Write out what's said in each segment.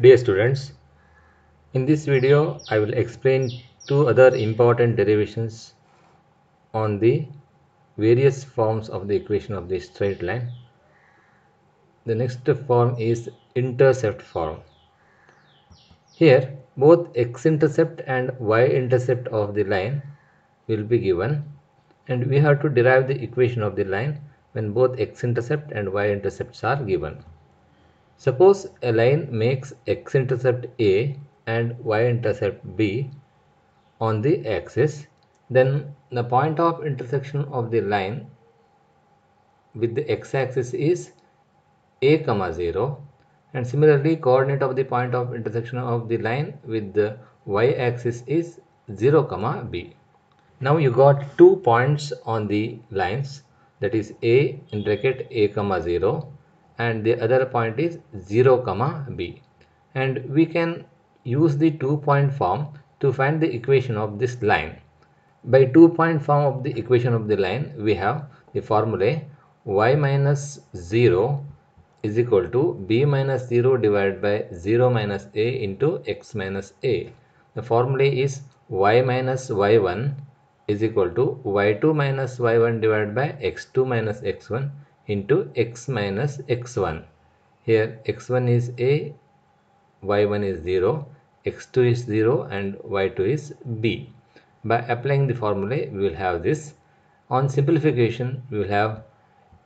Dear students, in this video I will explain two other important derivations on the various forms of the equation of the straight line. The next form is intercept form. Here both x-intercept and y-intercept of the line will be given and we have to derive the equation of the line when both x-intercept and y-intercepts are given. Suppose a line makes x-intercept A and y-intercept B on the axis, then the point of intersection of the line with the x-axis is a comma 0 and similarly coordinate of the point of intersection of the line with the y-axis is 0 comma b. Now you got two points on the lines that is a in bracket a comma 0 and the other point is 0 comma b. And we can use the two point form to find the equation of this line. By two point form of the equation of the line we have the formula y minus 0 is equal to b minus 0 divided by 0 minus a into x minus a. The formula is y minus y1 is equal to y2 minus y1 divided by x2 minus x1 into x minus x1 here x1 is a y1 is 0 x2 is 0 and y2 is b. By applying the formula we will have this. On simplification we will have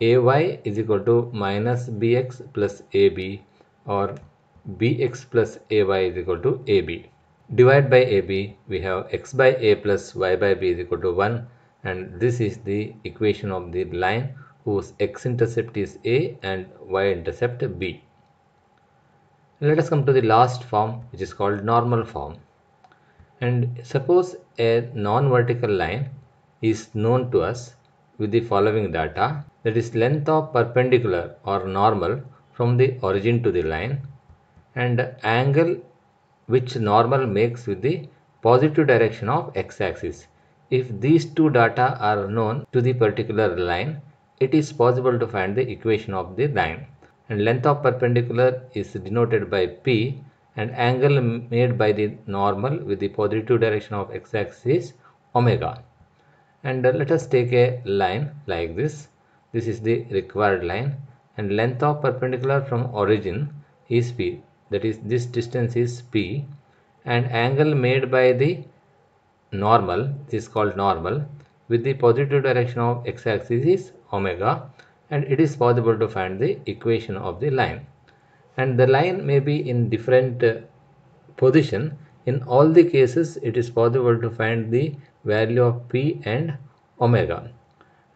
ay is equal to minus bx plus ab or bx plus ay is equal to ab divide by ab we have x by a plus y by b is equal to 1 and this is the equation of the line whose x-intercept is a and y-intercept b. Let us come to the last form which is called normal form. And suppose a non-vertical line is known to us with the following data that is length of perpendicular or normal from the origin to the line and angle which normal makes with the positive direction of x-axis. If these two data are known to the particular line, it is possible to find the equation of the line. And length of perpendicular is denoted by p and angle made by the normal with the positive direction of x-axis is omega. And uh, let us take a line like this. This is the required line. And length of perpendicular from origin is p. That is this distance is p. And angle made by the normal this is called normal with the positive direction of x-axis is omega and it is possible to find the equation of the line. And the line may be in different uh, position. In all the cases it is possible to find the value of p and omega.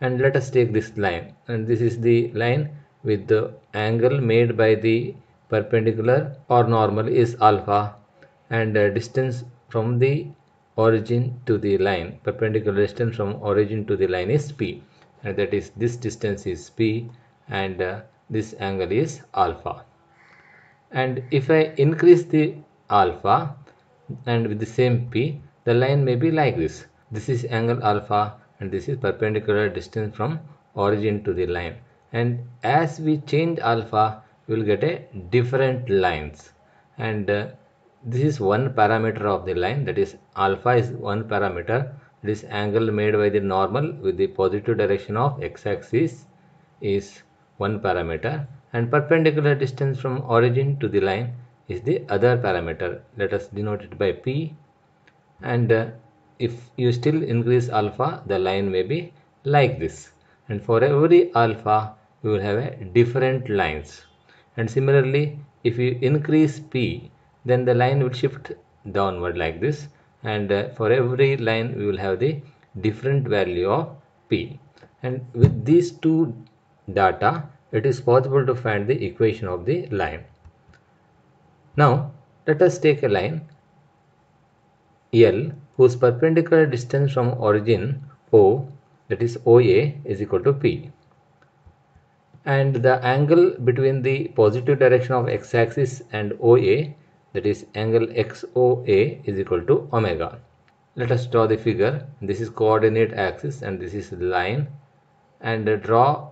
And let us take this line. And this is the line with the angle made by the perpendicular or normal is alpha and uh, distance from the origin to the line perpendicular distance from origin to the line is p and that is this distance is p and uh, this angle is alpha. And if I increase the alpha and with the same p the line may be like this. This is angle alpha and this is perpendicular distance from origin to the line. And as we change alpha we will get a different lines. And uh, this is one parameter of the line that is alpha is one parameter. This angle made by the normal with the positive direction of x-axis is one parameter. And perpendicular distance from origin to the line is the other parameter let us denote it by p. And uh, if you still increase alpha the line may be like this. And for every alpha you will have a different lines. And similarly if you increase p then the line will shift downward like this. And uh, for every line we will have the different value of p. And with these two data it is possible to find the equation of the line. Now let us take a line L whose perpendicular distance from origin O that is OA is equal to P. And the angle between the positive direction of x-axis and OA that is angle XOA is equal to omega. Let us draw the figure. This is coordinate axis and this is line and draw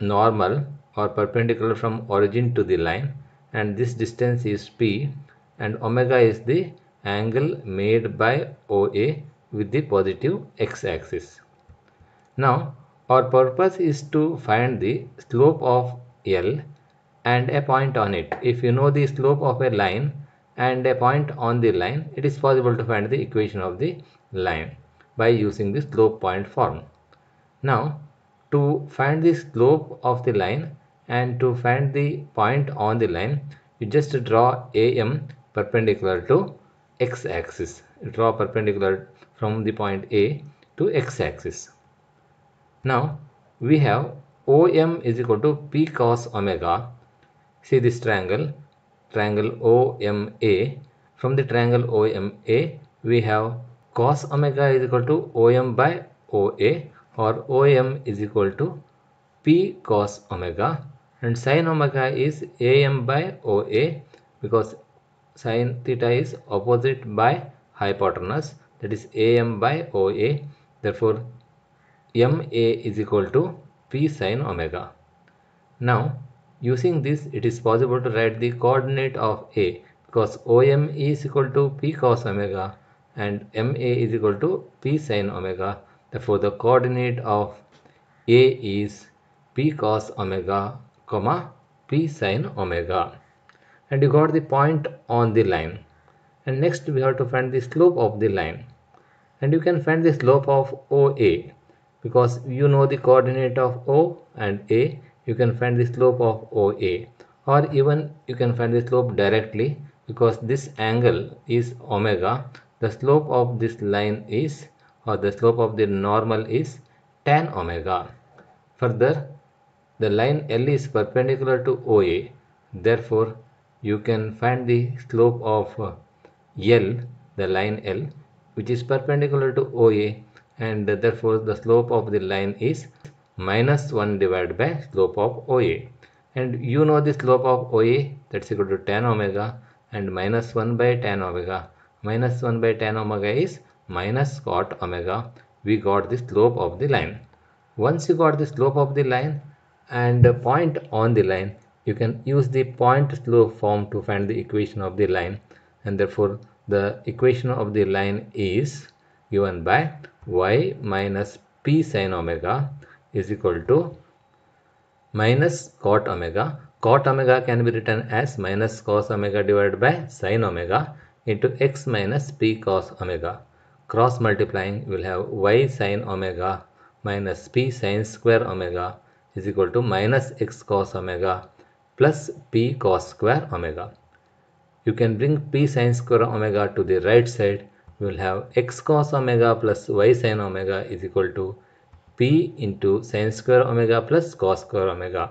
normal or perpendicular from origin to the line and this distance is p and omega is the angle made by OA with the positive x-axis. Now our purpose is to find the slope of L and a point on it. If you know the slope of a line and a point on the line, it is possible to find the equation of the line by using the slope point form. Now to find the slope of the line and to find the point on the line, you just draw AM perpendicular to x-axis. Draw perpendicular from the point A to x-axis. Now we have OM is equal to P cos omega. See this triangle, triangle OMA. From the triangle OMA, we have cos omega is equal to OM by OA or OM is equal to P cos omega and sin omega is AM by OA because sin theta is opposite by hypotenuse that is AM by OA therefore MA is equal to P sin omega. Now using this it is possible to write the coordinate of A because OM is equal to P cos omega and MA is equal to P sin omega. Therefore the coordinate of A is P cos omega comma P sin omega. And you got the point on the line. And next we have to find the slope of the line. And you can find the slope of OA because you know the coordinate of O and A you can find the slope of OA or even you can find the slope directly because this angle is omega. The slope of this line is or the slope of the normal is tan omega. Further the line L is perpendicular to OA therefore you can find the slope of uh, L the line L which is perpendicular to OA and therefore the slope of the line is minus 1 divided by slope of OA and you know the slope of OA that's equal to tan omega and minus 1 by tan omega. Minus 1 by tan omega is minus cot omega. We got the slope of the line. Once you got the slope of the line and the point on the line you can use the point slope form to find the equation of the line. And therefore the equation of the line is given by y minus p sin omega is equal to minus cot omega. Cot omega can be written as minus cos omega divided by sin omega into x minus p cos omega. Cross multiplying will have y sin omega minus p sin square omega is equal to minus x cos omega plus p cos square omega. You can bring p sin square omega to the right side we will have x cos omega plus y sin omega is equal to p into sine square omega plus cos square omega.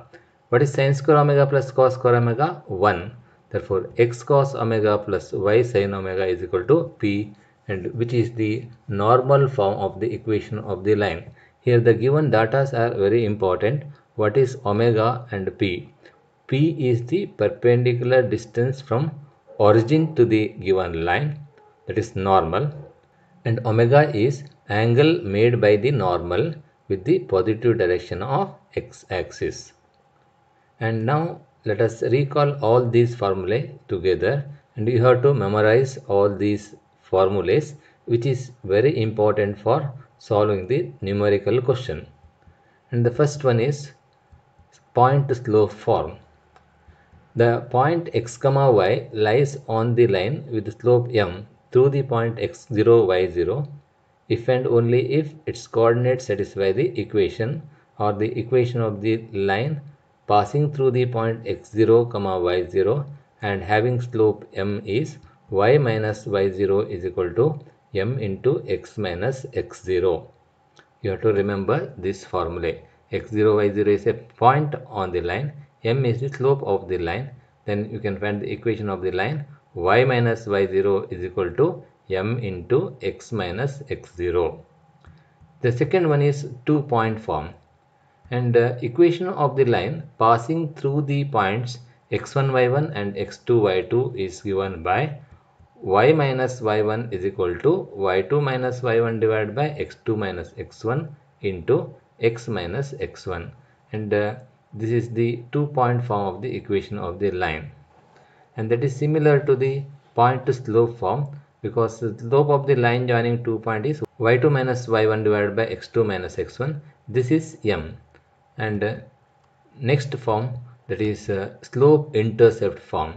What is sine square omega plus cos square omega? 1. Therefore, x cos omega plus y sin omega is equal to p and which is the normal form of the equation of the line. Here the given data are very important. What is omega and p? p is the perpendicular distance from origin to the given line that is normal and omega is angle made by the normal with the positive direction of x-axis. And now let us recall all these formulae together and you have to memorize all these formulas which is very important for solving the numerical question. And the first one is point slope form. The point x comma y lies on the line with slope m through the point x0 y0 if and only if its coordinates satisfy the equation or the equation of the line passing through the point x0 y0 and having slope m is y minus y0 is equal to m into x minus x0 you have to remember this formula. x0 y0 is a point on the line. m is the slope of the line. Then you can find the equation of the line. y minus y0 is equal to m into x minus x0. The second one is two point form. And uh, equation of the line passing through the points x1 y1 and x2 y2 is given by y minus y1 is equal to y2 minus y1 divided by x2 minus x1 into x minus x1 and uh, this is the two point form of the equation of the line. And that is similar to the point to slope form because the slope of the line joining two point is y2 minus y1 divided by x2 minus x1 this is m. And uh, next form that is uh, slope intercept form.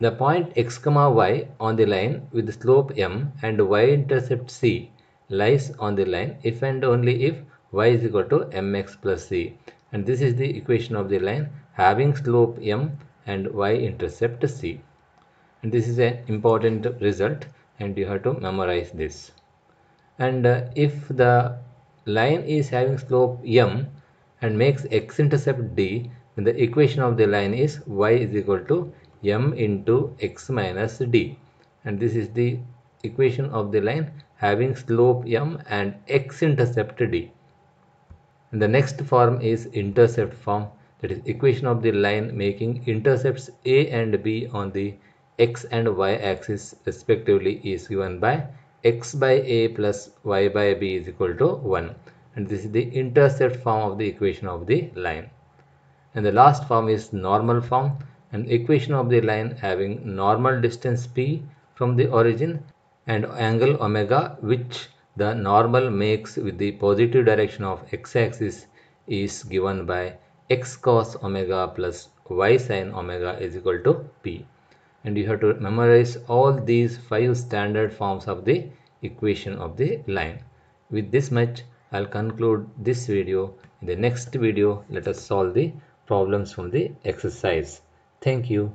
The point x comma y on the line with slope m and y-intercept c lies on the line if and only if y is equal to mx plus c. And this is the equation of the line having slope m and y-intercept c and this is an important result and you have to memorize this. And uh, if the line is having slope m and makes x-intercept d then the equation of the line is y is equal to m into x minus d. And this is the equation of the line having slope m and x-intercept d. And the next form is intercept form. That is equation of the line making intercepts a and b on the x and y axis respectively is given by x by a plus y by b is equal to 1 and this is the intercept form of the equation of the line. And the last form is normal form. An equation of the line having normal distance p from the origin and angle omega which the normal makes with the positive direction of x-axis is given by x cos omega plus y sin omega is equal to p and you have to memorize all these five standard forms of the equation of the line. With this much i'll conclude this video. In the next video let us solve the problems from the exercise. Thank you.